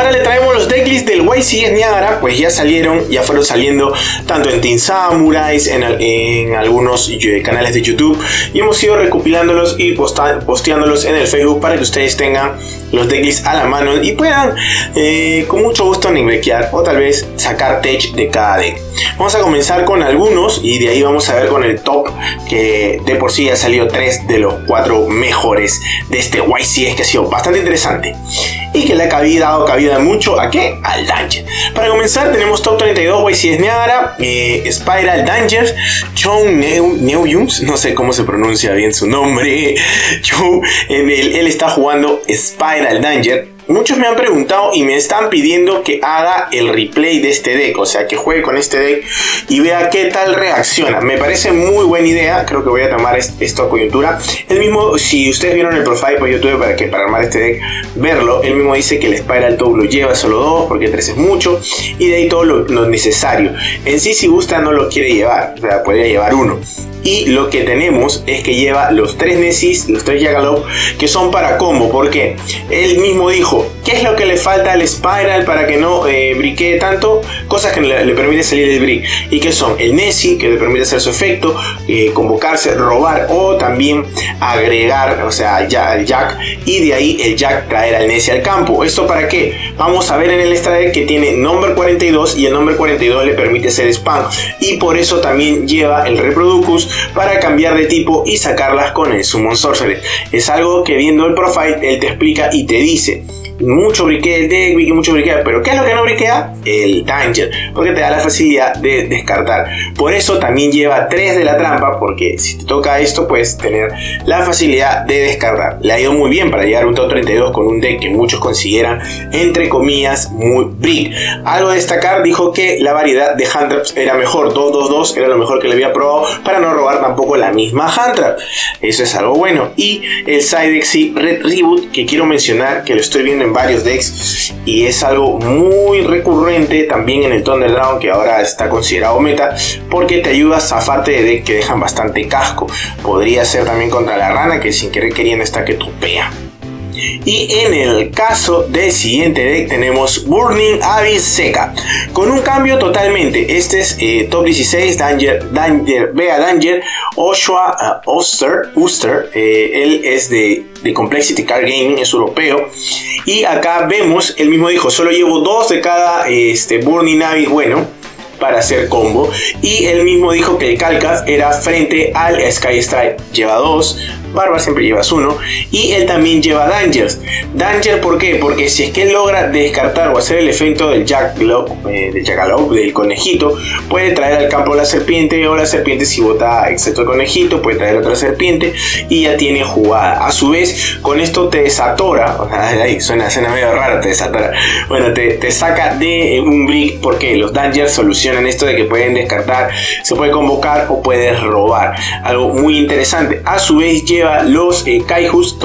ahora le traemos los decklists del YCS Niagara, pues ya salieron, ya fueron saliendo tanto en Team Samurais, en, algunos eh, canales de YouTube, y hemos ido recopilándolos y posteándolos en el Facebook para que ustedes tengan los decklists a la mano y puedan eh, con mucho gusto ninvequear o tal vez sacar tech de cada deck. Vamos a comenzar con algunos y de ahí vamos a ver con el top que de por sí ha salido tres de los cuatro mejores de este YCS que ha sido bastante interesante y que le ha dado cabida mucho a qué? Al Danger. Para comenzar tenemos top 32 YCS Niagara, eh, Spiral Danger, Chong Neu, no sé cómo se pronuncia bien su nombre, en el, él está jugando Spiral Danger Muchos me han preguntado y me están pidiendo que haga el replay de este deck, o sea, que juegue con este deck y vea qué tal reacciona. Me parece muy buena idea, creo que voy a tomar esto a coyuntura. El mismo, si ustedes vieron el profile por YouTube para que para armar este deck, verlo, él mismo dice que el Spiral Top lo lleva solo dos, porque tres es mucho, y de ahí todo lo, lo necesario. En sí, si gusta, no lo quiere llevar, o sea, podría llevar uno. Y lo que tenemos es que lleva los tres Nessis, los tres Yagalop, que son para combo. Porque él mismo dijo, ¿qué es lo que le falta al Spiral para que no eh, briquee tanto? Cosas que le, permiten salir del brick. Y que son el Nessie, que le permite hacer su efecto, eh, convocarse, robar o también agregar, o sea, ya, el Jack. Y de ahí el Jack traer al Nessie al campo. ¿Esto para qué? Vamos a ver en el strike que tiene number 42 y el number 42 le permite hacer spam. Y por eso también lleva el Reproducus para cambiar de tipo y sacarlas con el Summon Sorcerer. Es algo que viendo el profile él te explica y te dice mucho briquea el deck, mucho briquea, pero ¿qué es lo que no briquea? El Danger, porque te da la facilidad de descartar. Por eso también lleva 3 de la trampa, porque si te toca esto puedes tener la facilidad de descartar. Le ha ido muy bien para llegar a un top 32 con un deck que muchos consideran, entre comillas, muy brick. Algo a destacar, dijo que la variedad de Hand era mejor, 2-2-2 era lo mejor que le había probado para no robar tampoco la misma Hand. Eso es algo bueno. Y el Sidexy Red Reboot, que quiero mencionar, que lo estoy viendo en varios decks y es algo muy recurrente también en el Thunder Dragon que ahora está considerado meta porque te ayuda a zafarte de deck que dejan bastante casco. Podría ser también contra la rana que sin querer queriendo está que tupea. Y en el caso del siguiente deck tenemos Burning Abyss Seca. Con un cambio totalmente. Este es eh, top 16, Danger, Danger, Bea Danger, Oshua uh, Oster, eh, él es de, de, Complexity Card Gaming, es europeo. Y acá vemos, él mismo dijo, solo llevo dos de cada este, Burning Abyss bueno para hacer combo. Y él mismo dijo que el Calcas era frente al Sky Strike. Lleva dos, Barba siempre llevas uno. Y él también lleva Dangers. Danger, ¿por qué? Porque si es que logra descartar o hacer el efecto del Jackalope, eh, del, del conejito, puede traer al campo la serpiente. O la serpiente, si bota excepto el conejito, puede traer otra serpiente. Y ya tiene jugada. A su vez, con esto te desatora. ahí suena, medio raro, te desatora. Bueno, te, saca de eh, un brick. Porque los Dangers solucionan esto de que pueden descartar, se puede convocar o puedes robar. Algo muy interesante. A su vez, lleva lleva los eh, Kaijus,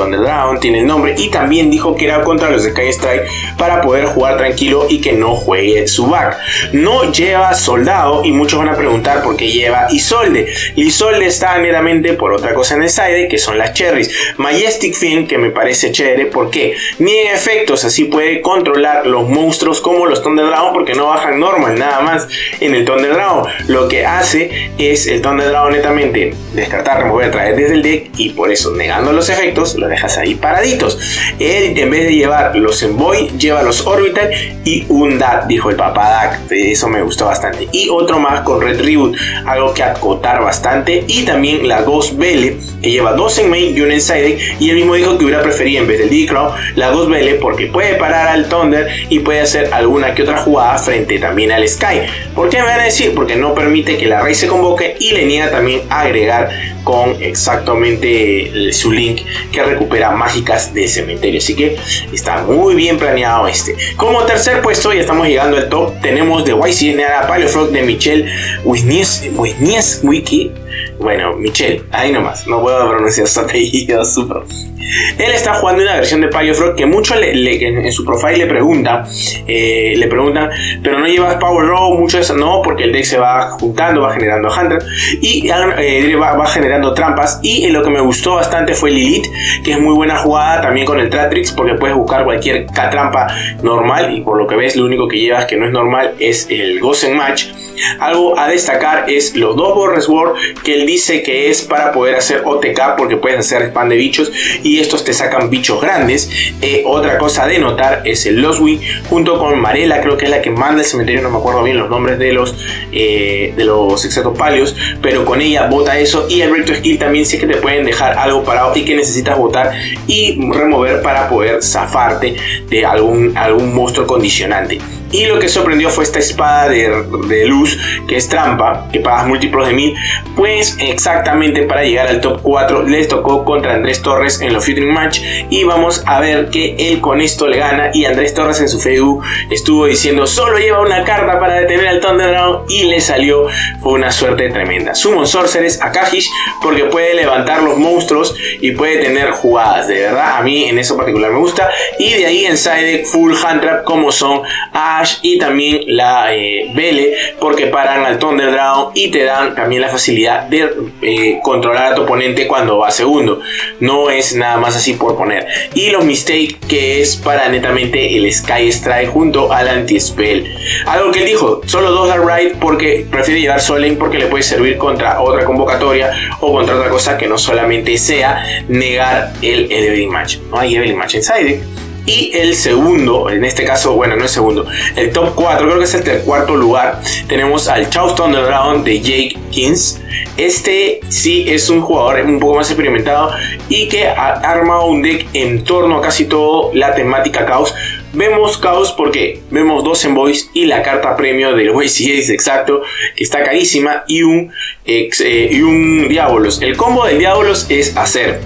tiene el nombre, y también dijo que era contra los Sky Strike para poder jugar tranquilo y que no juegue su back. No lleva soldado y muchos van a preguntar por qué lleva Isolde. Isolde está meramente por otra cosa en el side que son las cherries. Majestic Fin que me parece chévere porque ni en efectos así puede controlar los monstruos como los Thunder Dragon porque no bajan normal nada más en el Thunder Dragon. Lo que hace es el Thunder Dragon netamente descartar, remover, traer desde el deck y por eso, negando los efectos, lo dejas ahí paraditos. Él, en vez de llevar los Envoy, lleva los Orbital y un DAT, dijo el papá DAC. Eso me gustó bastante. Y otro más con Red Reboot, algo que acotar bastante. Y también la Ghost Belle, que lleva dos en main y un en side. Y él mismo dijo que hubiera preferido en vez del D-Crow la Ghost Belle porque puede parar al Thunder y puede hacer alguna que otra jugada frente también al Sky. ¿Por qué me van a decir? Porque no permite que la Rey se convoque y le niega también agregar con exactamente su link que recupera mágicas del cementerio. Así que está muy bien planeado este. Como tercer puesto, ya estamos llegando al top, tenemos de YC Paleofrog de Michelle Wisniewski. Bueno, Michelle, ahí nomás, no puedo pronunciar su apellido, super. Él está jugando una versión de Frog que mucho le, en, su profile le pregunta, eh, le preguntan, pero no llevas Power Row, mucho eso, no, porque el deck se va juntando, va generando Hunter y eh, va, generando trampas. Y lo que me gustó bastante fue Lilith, que es muy buena jugada también con el Tratrix, porque puedes buscar cualquier trampa normal y por lo que ves, lo único que llevas que no es normal es el Gozen Match. Algo a destacar es los dos Borres Word que dice que es para poder hacer OTK porque puedes hacer spam de bichos y estos te sacan bichos grandes. Eh, otra cosa de notar es el Loswi junto con Marela, creo que es la que manda el cementerio, no me acuerdo bien los nombres de los, eh, de los palios, pero con ella bota eso y el Recto Skill también sé que te pueden dejar algo parado y que necesitas botar y remover para poder zafarte de algún, algún monstruo condicionante. Y lo que sorprendió fue esta espada de, luz, que es trampa, que pagas múltiplos de mil. Pues exactamente para llegar al top 4 les tocó contra Andrés Torres en los Futuring Match. Y vamos a ver que él con esto le gana. Y Andrés Torres en su Facebook estuvo diciendo: Solo lleva una carta para detener al Thunderdragon. Y le salió. Fue una suerte tremenda. Summon Sorceress a Kajish porque puede levantar los monstruos y puede tener jugadas. De verdad, a mí en eso particular me gusta. Y de ahí en Side Full Hand Trap como son Y también la eh, Bele porque paran al Thunderdragon y te dan también la facilidad de eh, controlar a tu oponente cuando va segundo. No es nada más así por poner. Y los Mistake que es para netamente el Sky Strike junto al Anti-Spell. Algo que él dijo, solo dos Dark Ride porque prefiere llevar Solen porque le puede servir contra otra convocatoria o contra otra cosa que no solamente sea negar el Evelyn Match. No hay Evelyn Match en Side. Y el segundo, en este caso, bueno, no el segundo, el top 4, creo que es el cuarto lugar, tenemos al Charleston Underground de Jake Kings. Este sí es un jugador un poco más experimentado y que ha armado un deck en torno a casi todo la temática caos. Vemos caos porque vemos dos envoys y la carta premio del YCS exacto, que está carísima, y un, eh, y un. El combo del Diabolos es hacer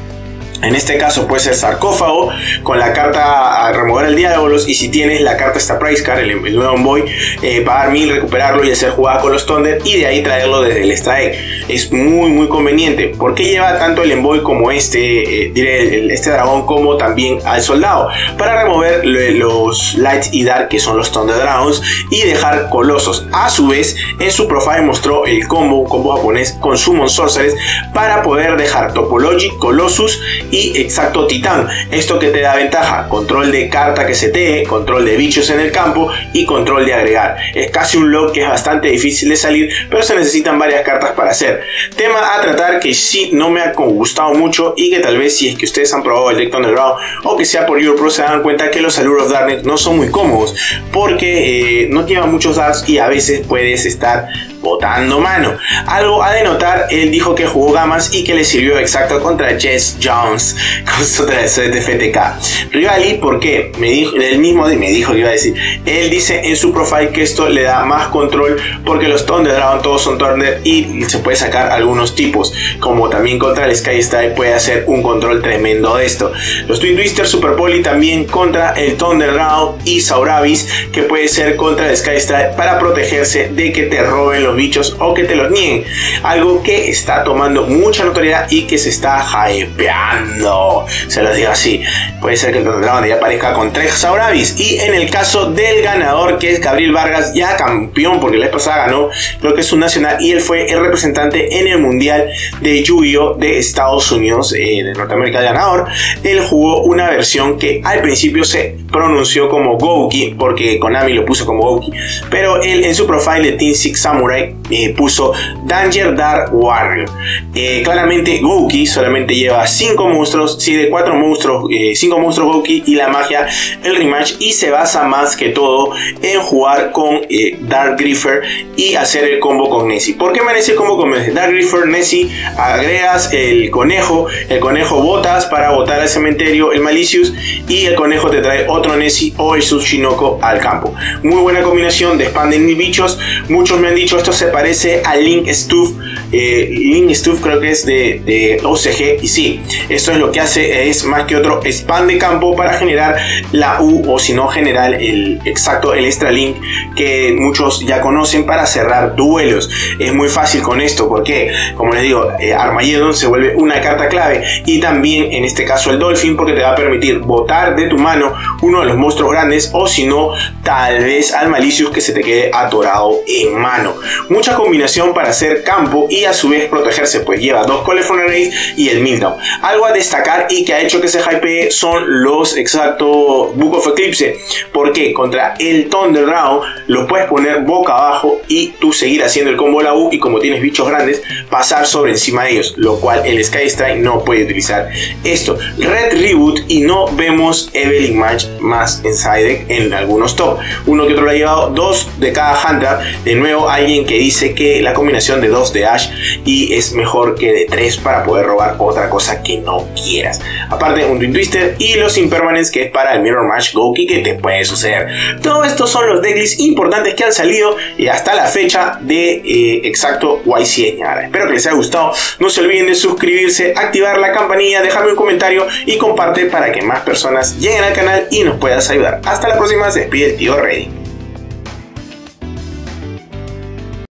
en este caso puede ser sarcófago con la carta a remover el diábolos y si tienes la carta esta price card, el, nuevo envoy, eh, pagar mil, recuperarlo y hacer jugada con los Thunder y de ahí traerlo desde el extra Es muy muy conveniente. porque lleva tanto el envoy como este, eh, este dragón como también al soldado? Para remover los lights y dark que son los Thunder Dragons y dejar colosos. A su vez en su profile mostró el combo, combo japonés con Summon Sorceress para poder dejar Topology, Colossus y Exacto Titán. Esto que te da ventaja, control de carta que se te, control de bichos en el campo y control de agregar. Es casi un log que es bastante difícil de salir, pero se necesitan varias cartas para hacer. Tema a tratar que sí no me ha gustado mucho y que tal vez si es que ustedes han probado el deck Underground o que sea por Europro se dan cuenta que los Allure of Darkness no son muy cómodos porque eh, no llevan muchos darks y a veces puedes estar botando mano. Algo a denotar, él dijo que jugó gamas y que le sirvió exacto contra Jess Jones contra el FTK. Rivali, ¿por qué? Me dijo, él mismo me dijo que iba a decir. Él dice en su profile que esto le da más control porque los Thunder Dragon todos son Thunder y se puede sacar algunos tipos. Como también contra el Sky Style puede hacer un control tremendo de esto. Los Twin Twister Super Poly también contra el Thunder Dragon y Sauravis que puede ser contra el Sky Style para protegerse de que te roben los bichos o que te los nieguen. Algo que está tomando mucha notoriedad y que se está hypeando. Se los digo así. Puede ser que el Dragón ya aparezca con tres Sauravis. Y en el caso del ganador, que es Gabriel Vargas, ya campeón, porque la vez pasada ganó, creo que es un nacional, y él fue el representante en el Mundial de Yu-Gi-Oh! de Estados Unidos, eh, de Norteamérica, ganador. Él jugó una versión que al principio se pronunció como Gouki, porque Konami lo puso como Gouki, pero él en su profile de Team Six Samurai eh, puso Danger Dark Warrior. Eh, claramente Gouki solamente lleva 5 monstruos, si de 4 monstruos, 5 eh, monstruos Gouki y la magia el rematch y se basa más que todo en jugar con Dark Griffer y hacer el combo con Nessie. ¿Por qué merece el combo con Nessie? Dark Griffer, Nessie, agregas el conejo, el conejo botas para botar al cementerio el Malicious y el conejo te trae otro Nessie o el Tsuchinoko al campo. Muy buena combinación de expanden y bichos. Muchos me han dicho esto se parece a Link Stuff. Eh, Link Stuff creo que es de, OCG. Y sí, esto es lo que hace, es más que otro spam de campo para generar la U o si no generar el exacto, el extra link que muchos ya conocen para cerrar duelos. Es muy fácil con esto porque, como les digo, eh, Armageddon se vuelve una carta clave y también en este caso el Dolphin porque te va a permitir botar de tu mano uno de los monstruos grandes o si no, tal vez al Malicious que se te quede atorado en mano. Mucha combinación para hacer campo y a su vez protegerse, pues lleva dos Colefon Arrays y el Mildown. Algo a destacar y que ha hecho que se hypee son los exactos Book of Eclipse, porque contra el Thunder Round lo puedes poner boca abajo y tú seguir haciendo el combo la U y como tienes bichos grandes, pasar sobre encima de ellos, lo cual el Sky Strike no puede utilizar esto. Red Reboot y no vemos Evelyn Match más en side en algunos top. Uno que otro lo ha llevado, dos de cada Hunter. De nuevo, alguien que dice que la combinación de dos de Ash y es mejor que de tres para poder robar otra cosa que no quieras. Aparte, un Twin Twister y los Impermanents que es para el Mirror Match Goki que te puede suceder. Todos estos son los decklist importantes que han salido y hasta la fecha de eh, exacto YC. Espero que les haya gustado. No se olviden de suscribirse, activar la campanilla, dejarme un comentario y comparte para que más personas lleguen al canal y nos puedas ayudar. Hasta la próxima, se despide el tío Rey.